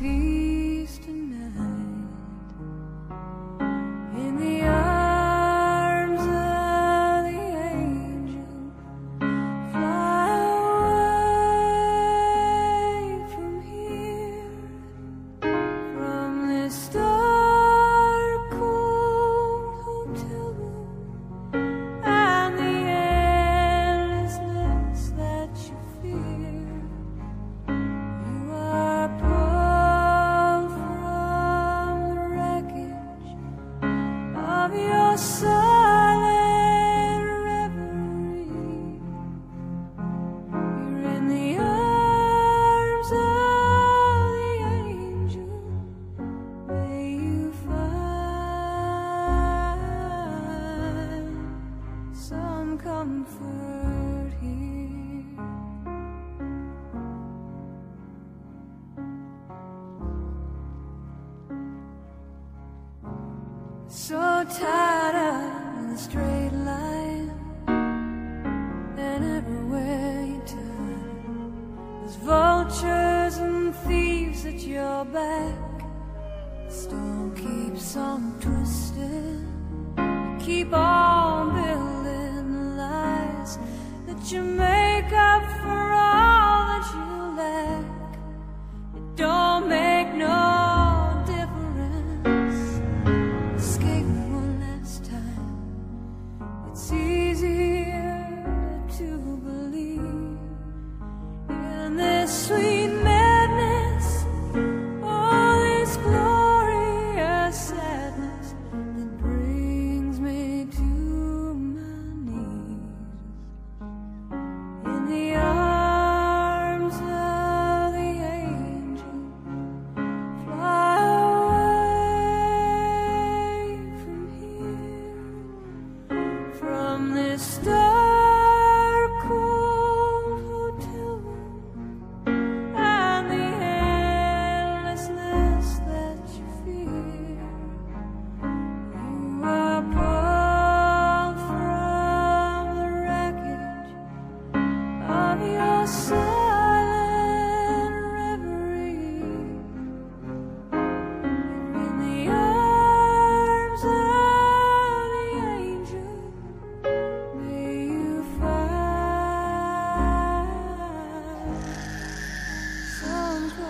Peace tonight. In the arms of the angel, fly away from here, from this comfort here. So tired of the straight line, and everywhere you turn, there's vultures and thieves at your back. Storm keeps on twisting, keep on you made.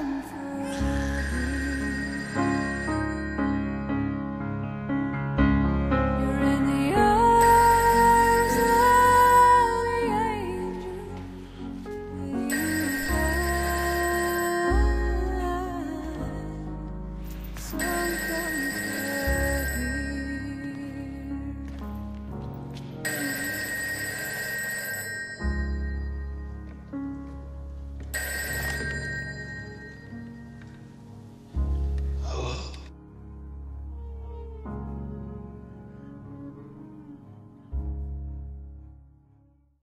幸福